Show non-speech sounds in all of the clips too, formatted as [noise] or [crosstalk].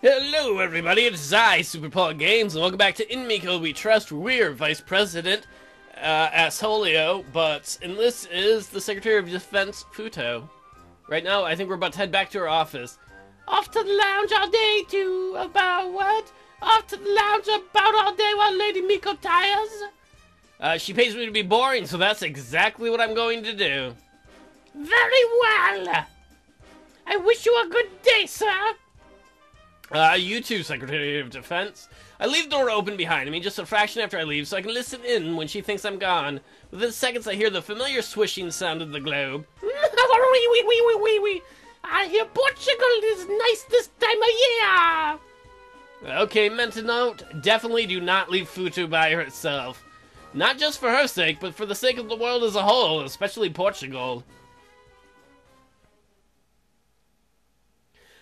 Hello, everybody. It's I, Super Paul Games, and welcome back to In Miko We Trust. We're Vice President uh, Assholio, but and this is the Secretary of Defense Futo. Right now, I think we're about to head back to our office. Off to the lounge all day to about what? Off to the lounge about all day while Lady Miko tires. Uh, she pays me to be boring, so that's exactly what I'm going to do. Very well. I wish you a good day, sir. Uh, you too, Secretary of Defense. I leave the door open behind me just a fraction after I leave so I can listen in when she thinks I'm gone. Within seconds, I hear the familiar swishing sound of the globe. wee wee wee wee wee wee. I hear Portugal is nice this time of year. Okay, mental note, definitely do not leave Futu by herself. Not just for her sake, but for the sake of the world as a whole, especially Portugal.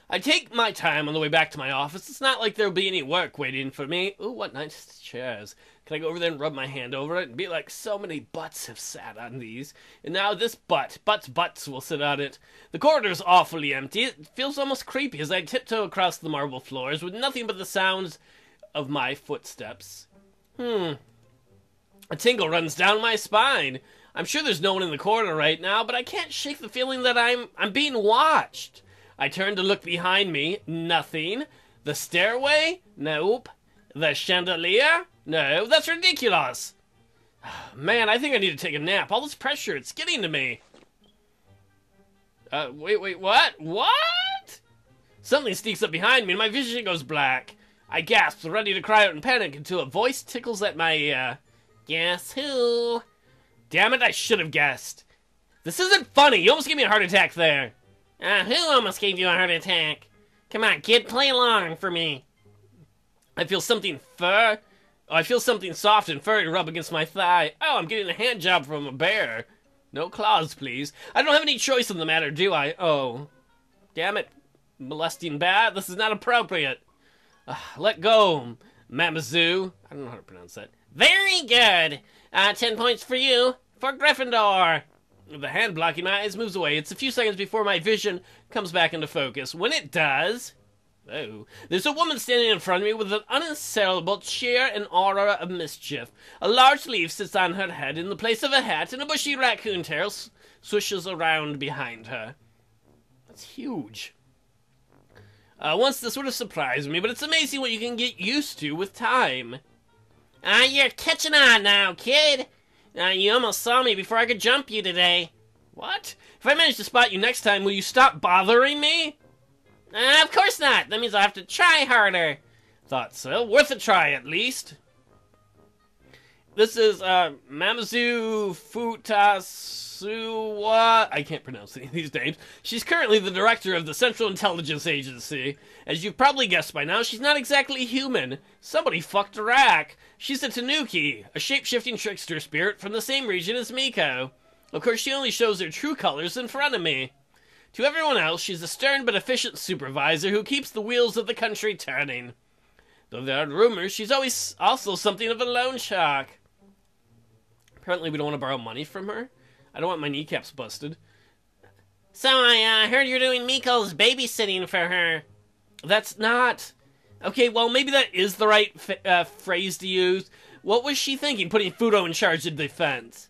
I take my time on the way back to my office. It's not like there'll be any work waiting for me. Ooh, what nice chairs. Can I go over there and rub my hand over it and be like, so many butts have sat on these. And now this butt, butts, butts will sit on it. The corridor's awfully empty. It feels almost creepy as I tiptoe across the marble floors with nothing but the sounds of my footsteps. Hmm. A tingle runs down my spine. I'm sure there's no one in the corridor right now, but I can't shake the feeling that I'm I'm being watched. I turn to look behind me. Nothing. The stairway? Nope. The chandelier? No, that's ridiculous. [sighs] Man, I think I need to take a nap. All this pressure, it's getting to me. Uh, wait, wait, what? What? Something sneaks up behind me and my vision goes black. I gasp, ready to cry out in panic until a voice tickles at my ear. Guess who? Damn it, I should have guessed. This isn't funny. You almost gave me a heart attack there. Uh, who almost gave you a heart attack? Come on, kid, play along for me. I feel something fur. Oh, I feel something soft and furry rub against my thigh. Oh, I'm getting a hand job from a bear. No claws, please. I don't have any choice in the matter, do I? Oh. Damn it. Molesting bat? This is not appropriate. Uh, let go, Mamazoo. I don't know how to pronounce that. Very good. Uh, ten points for you. For Gryffindor. The hand blocking my eyes moves away. It's a few seconds before my vision comes back into focus. When it does, oh, there's a woman standing in front of me with an unassailable cheer and aura of mischief. A large leaf sits on her head in the place of a hat, and a bushy raccoon tail swishes around behind her. That's huge. Uh, once this would have surprised me, but it's amazing what you can get used to with time. Ah, uh, you're catching on now, kid. Uh, you almost saw me before I could jump you today. What? If I manage to spot you next time, will you stop bothering me? Uh, of course not. That means I'll have to try harder. Thought so. Worth a try, at least. This is, uh, Mamazu Futasuwa. I can't pronounce any [laughs] of these names. She's currently the director of the Central Intelligence Agency. As you've probably guessed by now, she's not exactly human. Somebody fucked a rack. She's a Tanuki, a shape-shifting trickster spirit from the same region as Miko. Of course, she only shows her true colors in front of me. To everyone else, she's a stern but efficient supervisor who keeps the wheels of the country turning. Though there are rumors, she's always also something of a loan shark. Apparently, we don't want to borrow money from her. I don't want my kneecaps busted. So I uh, heard you're doing Miko's babysitting for her. That's not. Okay, well, maybe that is the right uh, phrase to use. What was she thinking, putting Fudo in charge of defense?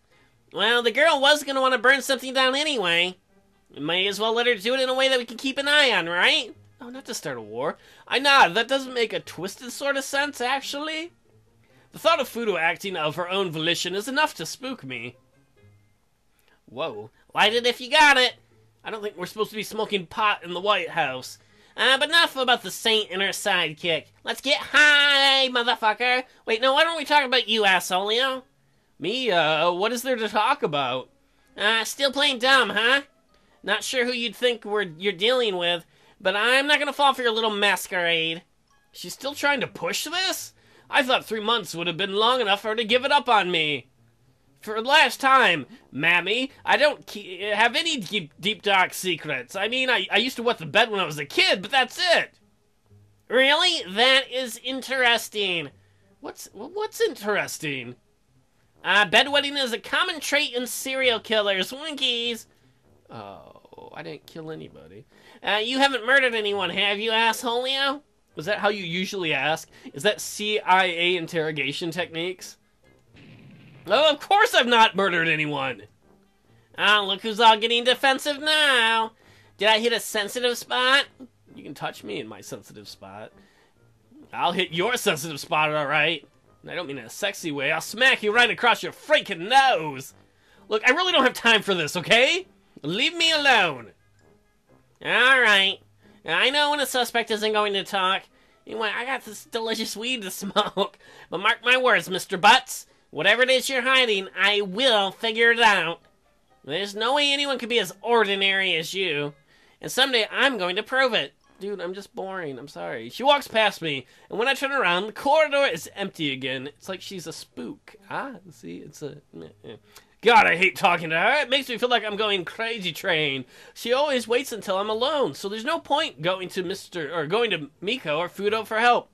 Well, the girl was going to want to burn something down anyway. May as well let her do it in a way that we can keep an eye on, right? Oh, not to start a war. I nod. That doesn't make a twisted sort of sense, actually. The thought of Fudo acting of her own volition is enough to spook me. Whoa. Light it if you got it. I don't think we're supposed to be smoking pot in the White House. Uh, but enough about the saint and her sidekick. Let's get high, motherfucker. Wait, no, why don't we talk about you, assholeo? Me, uh, what is there to talk about? Uh, still playing dumb, huh? Not sure who you'd think we're you're dealing with, but I'm not gonna fall for your little masquerade. She's still trying to push this? I thought three months would have been long enough for her to give it up on me. For the last time, Mammy, I don't have any deep, deep dark secrets. I mean, I, I used to wet the bed when I was a kid, but that's it. Really? That is interesting. What's what's interesting? Uh, bedwetting is a common trait in serial killers. Winkies. Oh, I didn't kill anybody. Uh, you haven't murdered anyone, have you, assholeo? Was that how you usually ask? Is that CIA interrogation techniques? Oh, of course I've not murdered anyone. Ah, look who's all getting defensive now. Did I hit a sensitive spot? You can touch me in my sensitive spot. I'll hit your sensitive spot, alright. I don't mean in a sexy way. I'll smack you right across your freaking nose. Look, I really don't have time for this, okay? Leave me alone. Alright. I know when a suspect isn't going to talk. Anyway, I got this delicious weed to [laughs] smoke. But mark my words, Mr. Butts. Whatever it is you're hiding, I will figure it out. There's no way anyone could be as ordinary as you. And someday I'm going to prove it. Dude, I'm just boring. I'm sorry. She walks past me, and when I turn around, the corridor is empty again. It's like she's a spook. Ah, see, it's a. God, I hate talking to her. It makes me feel like I'm going crazy train. She always waits until I'm alone, so there's no point going to Mr. or going to Miko or Fudo for help.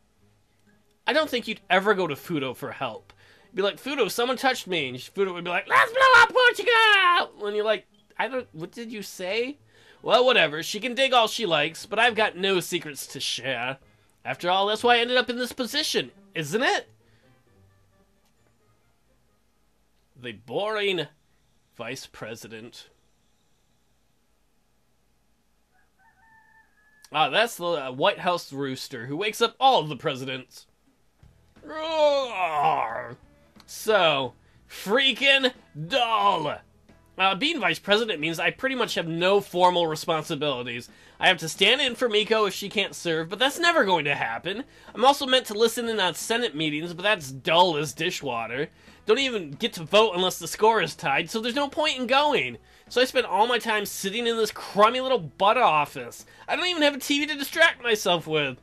I don't think you'd ever go to Fudo for help. Be like, Fudo, someone touched me. And Fudo would be like, let's blow up Portugal! And you're like, I don't, what did you say? Well, whatever. She can dig all she likes, but I've got no secrets to share. After all, that's why I ended up in this position, isn't it? The boring vice president. Ah, that's the uh, White House rooster who wakes up all of the presidents. Roar! So, freaking dull. Uh, being vice president means I pretty much have no formal responsibilities. I have to stand in for Miko if she can't serve, but that's never going to happen. I'm also meant to listen in on Senate meetings, but that's dull as dishwater. Don't even get to vote unless the score is tied, so there's no point in going. So I spend all my time sitting in this crummy little butt office. I don't even have a TV to distract myself with.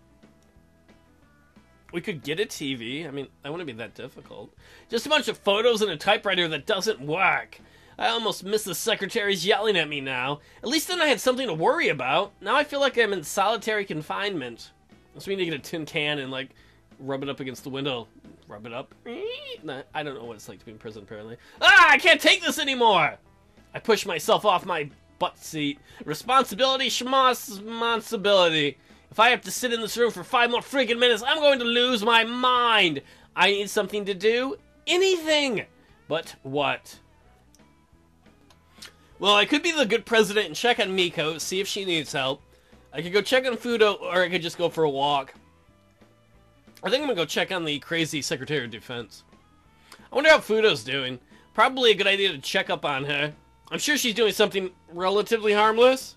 We could get a TV. I mean, that wouldn't be that difficult. Just a bunch of photos and a typewriter that doesn't work. I almost miss the secretaries yelling at me now. At least then I had something to worry about. Now I feel like I'm in solitary confinement. So we need to get a tin can and like rub it up against the window. Rub it up. I don't know what it's like to be in prison apparently. Ah, I can't take this anymore! I push myself off my butt seat. Responsibility, responsibility. If I have to sit in this room for five more freaking minutes, I'm going to lose my mind. I need something to do. Anything. But what? Well, I could be the good president and check on Miko, see if she needs help. I could go check on Fudo, or I could just go for a walk. I think I'm gonna go check on the crazy Secretary of Defense. I wonder how Fudo's doing. Probably a good idea to check up on her. I'm sure she's doing something relatively harmless.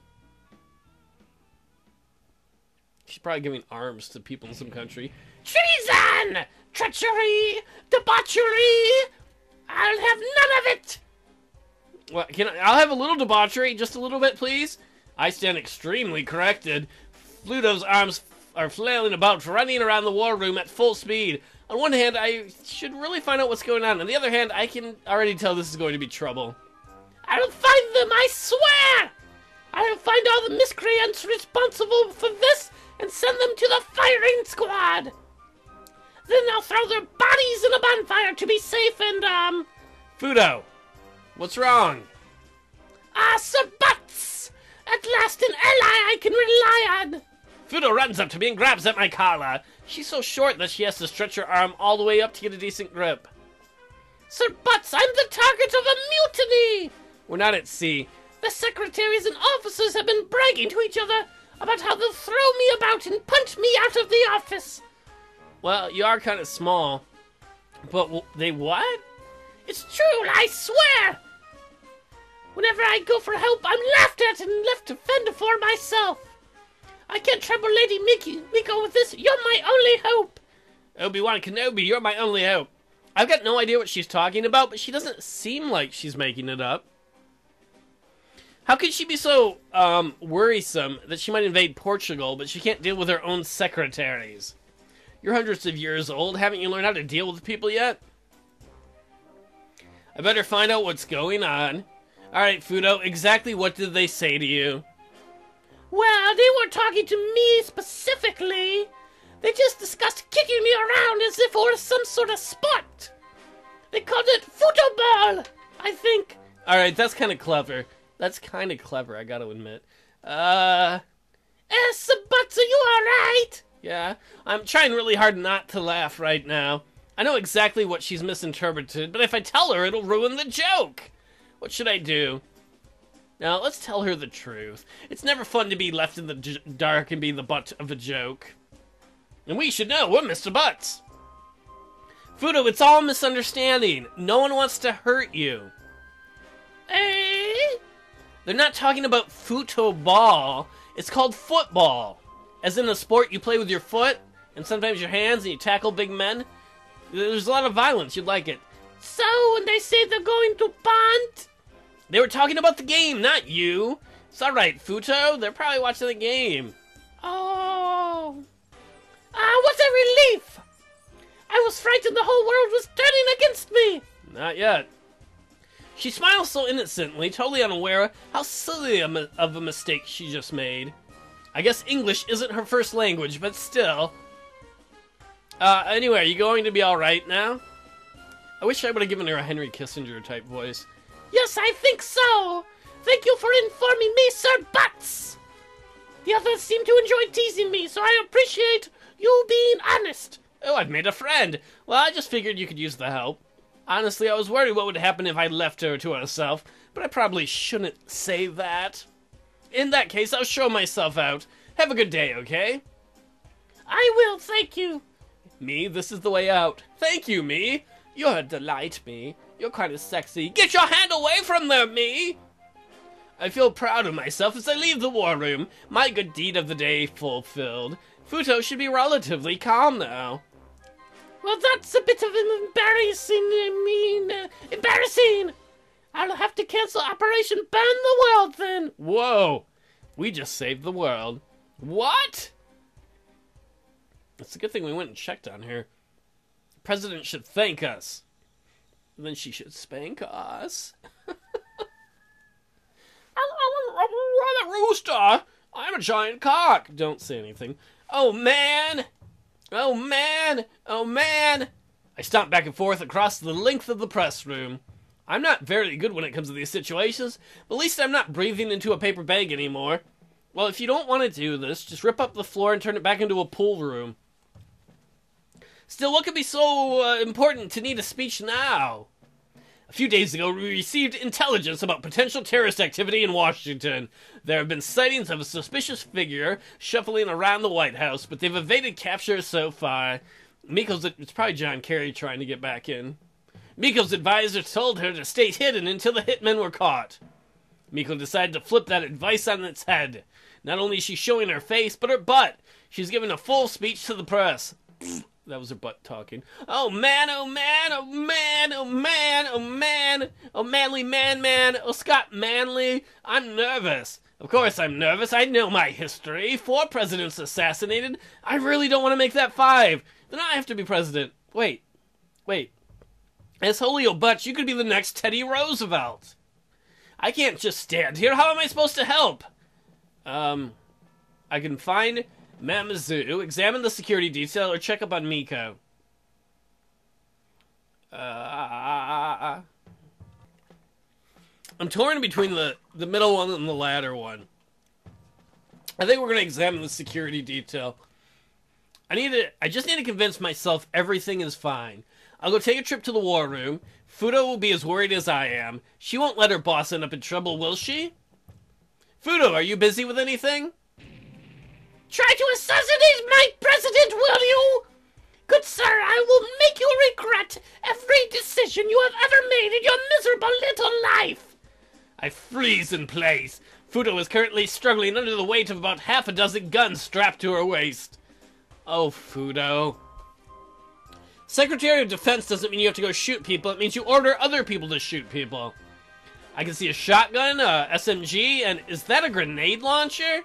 She's probably giving arms to people in some country. Treason! Treachery! Debauchery! I'll have none of it! Well, can I, I'll have a little debauchery, just a little bit, please. I stand extremely corrected. Fudo's arms are flailing about, running around the war room at full speed. On one hand, I should really find out what's going on. On the other hand, I can already tell this is going to be trouble. I'll find them, I swear! I'll find all the miscreants responsible for this and send them to the firing squad! Then they'll throw their bodies in a bonfire to be safe and, um... Fudo, What's wrong? Ah, Sir Butts! At last an ally I can rely on! Fudo runs up to me and grabs at my collar. She's so short that she has to stretch her arm all the way up to get a decent grip. Sir Butts, I'm the target of a mutiny! We're not at sea. The secretaries and officers have been bragging to each other about how they'll throw me about and punch me out of the office. Well, you are kind of small. But they what? It's true, I swear! Whenever I go for help, I'm laughed at and left to fend for myself. I can't trouble Lady Mickey, Miko with this. You're my only hope. Obi-Wan Kenobi, you're my only hope. I've got no idea what she's talking about, but she doesn't seem like she's making it up. How could she be so um, worrisome that she might invade Portugal, but she can't deal with her own secretaries? You're hundreds of years old. Haven't you learned how to deal with people yet? I better find out what's going on. Alright, Fudo, exactly what did they say to you? Well, they weren't talking to me specifically. They just discussed kicking me around as if it were some sort of sport. They called it football, I think. Alright, that's kind of clever. That's kind of clever, I gotta admit. Uh... S, but are you alright? Yeah, I'm trying really hard not to laugh right now. I know exactly what she's misinterpreted, but if I tell her, it'll ruin the joke. What should I do? Now, let's tell her the truth. It's never fun to be left in the dark and be the butt of a joke. And we should know, we're Mr. Butts. Fudo, it's all misunderstanding. No one wants to hurt you. Eh? They're not talking about futo ball. It's called football. As in a sport you play with your foot and sometimes your hands and you tackle big men. There's a lot of violence. You'd like it. So, when they say they're going to punt, they were talking about the game, not you. It's alright, Futo. They're probably watching the game. Oh. Ah, what a relief! I was frightened the whole world was turning against me! Not yet. She smiles so innocently, totally unaware how silly of a mistake she just made. I guess English isn't her first language, but still. Uh, anyway, are you going to be alright now? I wish I would have given her a Henry Kissinger type voice. Yes, I think so. Thank you for informing me, Sir Butts. The others seem to enjoy teasing me, so I appreciate you being honest. Oh, I've made a friend. Well, I just figured you could use the help. Honestly, I was worried what would happen if I left her to herself, but I probably shouldn't say that. In that case, I'll show myself out. Have a good day, okay? I will, thank you. Me, this is the way out. Thank you, me. You're a delight, me. You're kind of sexy. Get your hand away from there, me! I feel proud of myself as I leave the war room. My good deed of the day fulfilled. Futo should be relatively calm now. Well, that's a bit of an embarrassing, I mean, uh, embarrassing. I'll have to cancel Operation Burn the World then. Whoa, we just saved the world. What? It's a good thing we went and checked on her. The president should thank us. And then she should spank us. [laughs] rooster! I'm a giant cock! Don't say anything. Oh man! Oh man! Oh man! I stomp back and forth across the length of the press room. I'm not very good when it comes to these situations, but at least I'm not breathing into a paper bag anymore. Well, if you don't want to do this, just rip up the floor and turn it back into a pool room. Still, what could be so uh, important to need a speech now? A few days ago, we received intelligence about potential terrorist activity in Washington. There have been sightings of a suspicious figure shuffling around the White House, but they've evaded capture so far. Miko's, it's probably John Kerry trying to get back in. Miko's advisor told her to stay hidden until the hitmen were caught. Miko decided to flip that advice on its head. Not only is she showing her face, but her butt. She's giving a full speech to the press. [sniffs] That was her butt talking. Oh man, oh man, oh man, oh man, oh man, oh manly man, man, oh Scott Manley. I'm nervous. Of course I'm nervous. I know my history. Four presidents assassinated. I really don't want to make that five. Then I have to be president. Wait, wait. As Holio Butch, you could be the next Teddy Roosevelt. I can't just stand here. How am I supposed to help? Um, I can find Mamizu, examine the security detail, or check up on Miko. Uh, I'm torn between the, the middle one and the latter one. I think we're going to examine the security detail. I need to. I just need to convince myself everything is fine. I'll go take a trip to the war room. Fudo will be as worried as I am. She won't let her boss end up in trouble, will she? Fudo, are you busy with anything? Try to assassinate my president, will you? Good sir, I will make you regret every decision you have ever made in your miserable little life. I freeze in place. Fudo is currently struggling under the weight of about half a dozen guns strapped to her waist. Oh, Fudo. Secretary of Defense doesn't mean you have to go shoot people, it means you order other people to shoot people. I can see a shotgun, a SMG, and is that a grenade launcher?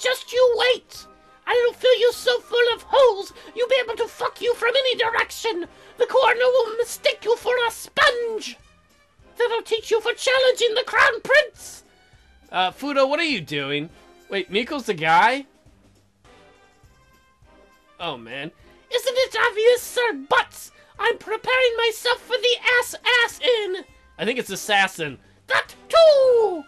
Just you wait! I'll fill you so full of holes you'll be able to fuck you from any direction! The coroner will mistake you for a sponge! That'll teach you for challenging the crown prince! Uh, Fudo, what are you doing? Wait, Miko's the guy? Oh, man. Isn't it obvious, Sir Butts? I'm preparing myself for the ass-ass-in! I think it's assassin. That too!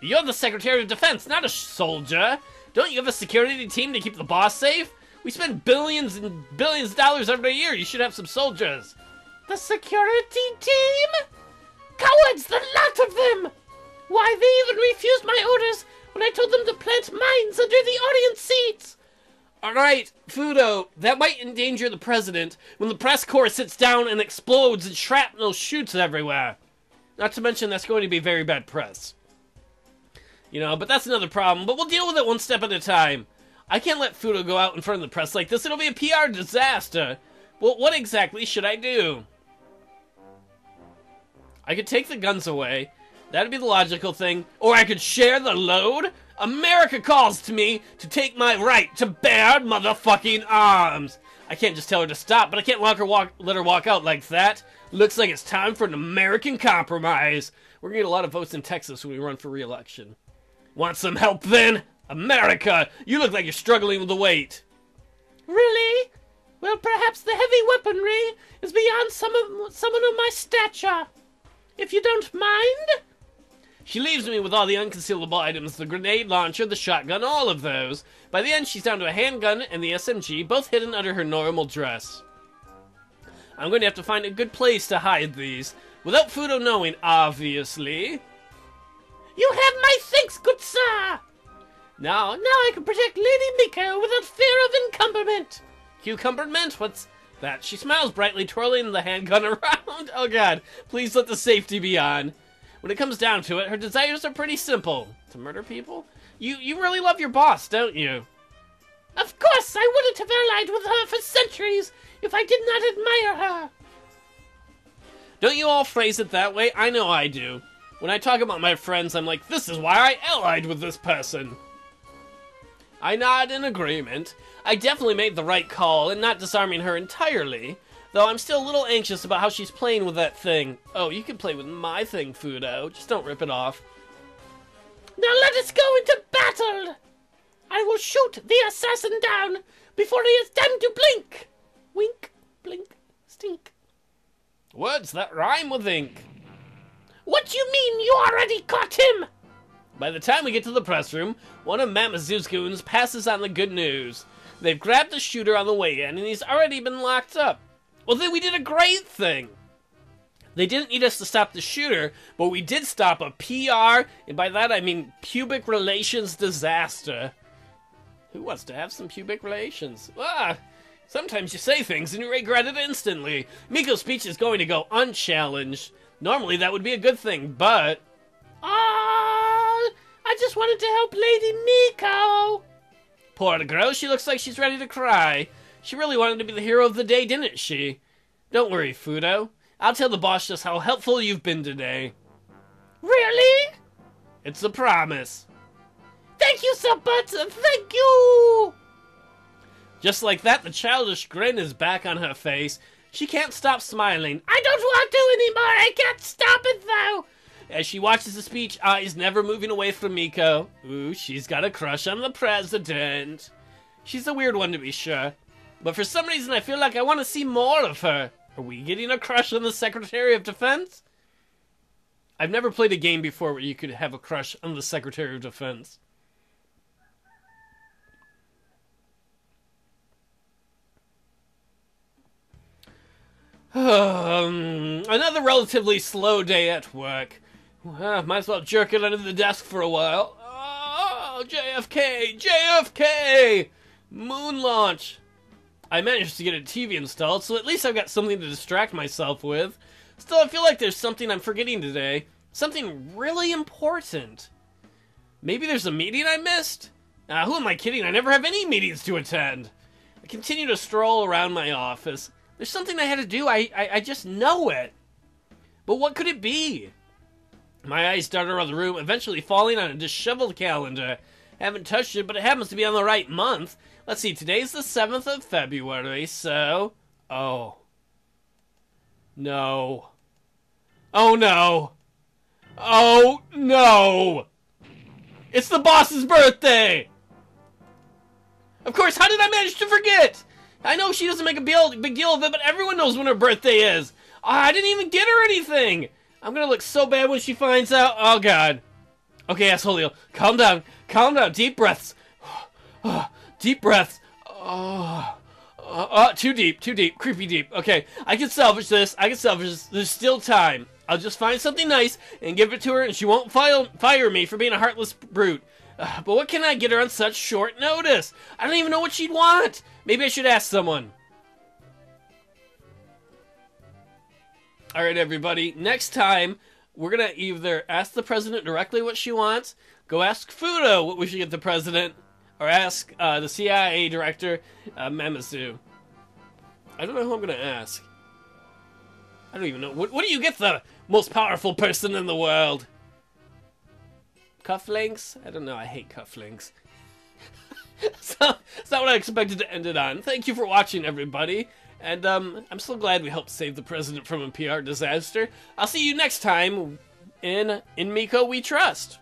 You're the Secretary of Defense, not a soldier. Don't you have a security team to keep the boss safe? We spend billions and billions of dollars every year. You should have some soldiers. The security team? Cowards, the lot of them! Why, they even refused my orders when I told them to plant mines under the audience seats! Alright, Fudo, that might endanger the president when the press corps sits down and explodes and shrapnel shoots everywhere. Not to mention that's going to be very bad press. You know, but that's another problem, but we'll deal with it one step at a time. I can't let Fudo go out in front of the press like this, it'll be a PR disaster. Well, what exactly should I do? I could take the guns away. That'd be the logical thing. Or I could share the load? America calls to me to take my right to bear motherfucking arms. I can't just tell her to stop, but I can't let her walk, let her walk out like that. Looks like it's time for an American compromise. We're gonna get a lot of votes in Texas when we run for re-election. Want some help then? America, you look like you're struggling with the weight. Really? Well, perhaps the heavy weaponry is beyond some of someone of my stature. If you don't mind. She leaves me with all the unconcealable items the grenade launcher, the shotgun, all of those. By the end, she's down to a handgun and the SMG, both hidden under her normal dress. I'm going to have to find a good place to hide these, without Fudo knowing, obviously. You have my thanks, good sir! Now, now I can protect Lady Miko without fear of encumberment. Cucumberment? What's that? She smiles brightly, twirling the handgun [laughs] around. Oh god, please let the safety be on. When it comes down to it, her desires are pretty simple. To murder people? You you really love your boss, don't you? Of course, I wouldn't have allied with her for centuries if I did not admire her. Don't you all phrase it that way? I know I do. When I talk about my friends, I'm like, this is why I allied with this person. I nod in agreement. I definitely made the right call in not disarming her entirely, though I'm still a little anxious about how she's playing with that thing. Oh, you can play with my thing, Fudo. Just don't rip it off. Now let us go into battle! I will shoot the assassin down before he has time to blink! Wink, blink, stink. Words that rhyme with ink. What do you mean you already caught him? By the time we get to the press room, one of Mamazu's goons passes on the good news. They've grabbed the shooter on the way in, and he's already been locked up. Well, then we did a great thing. They didn't need us to stop the shooter, but we did stop a PR, and by that I mean pubic relations disaster. Who wants to have some pubic relations? Ah, sometimes you say things and you regret it instantly. Miko's speech is going to go unchallenged. Normally that would be a good thing, but... Ah, I just wanted to help Lady Miko. Poor girl, she looks like she's ready to cry. She really wanted to be the hero of the day, didn't she? Don't worry, Fudo. I'll tell the boss just how helpful you've been today. Really? It's a promise. Thank you, Sabata. Thank you. Just like that, the childish grin is back on her face. She can't stop smiling. I don't want to anymore. I can't stop it though. As she watches the speech, uh, eyes never moving away from Miko. Ooh, she's got a crush on the president. She's a weird one to be sure. But for some reason, I feel like I want to see more of her. Are we getting a crush on the Secretary of Defense? I've never played a game before where you could have a crush on the Secretary of Defense. Um, another relatively slow day at work. Might as well jerk it under the desk for a while. Oh, JFK! JFK! Moon launch! I managed to get a TV installed, so at least I've got something to distract myself with. Still, I feel like there's something I'm forgetting today. Something really important. Maybe there's a meeting I missed? Uh, who am I kidding? I never have any meetings to attend. I continue to stroll around my office. There's something I had to do. I, I, I just know it. But what could it be? My eyes dart around the room, eventually falling on a disheveled calendar. Haven't touched it, but it happens to be on the right month. Let's see, today's the 7th of February, so... Oh. No. Oh no. Oh no! It's the boss's birthday! Of course, how did I manage to forget? I know she doesn't make a big deal of it, but everyone knows when her birthday is. I didn't even get her anything. I'm gonna look so bad when she finds out. Oh god. Okay, asshole, calm down. Calm down. Deep breaths. [sighs] Ah, deep breaths. Oh, too deep, too deep, creepy deep. Okay, I can salvage this. I can salvage this. There's still time. I'll just find something nice and give it to her, and she won't file, fire me for being a heartless brute. Uh, [sighs] but what can I get her on such short notice? I don't even know what she'd want. Maybe I should ask someone. All right, everybody. Next time, we're gonna either ask the president directly what she wants, go ask Fudo what we should get the president, or ask uh, the CIA director, uh. I don't know who I'm gonna ask. I don't even know. What, what do you get the most powerful person in the world? Cufflinks? I don't know. I hate cufflinks. [laughs] so, it's not what I expected to end it on. Thank you for watching, everybody. And um, I'm so glad we helped save the president from a PR disaster. I'll see you next time in In Miko We Trust.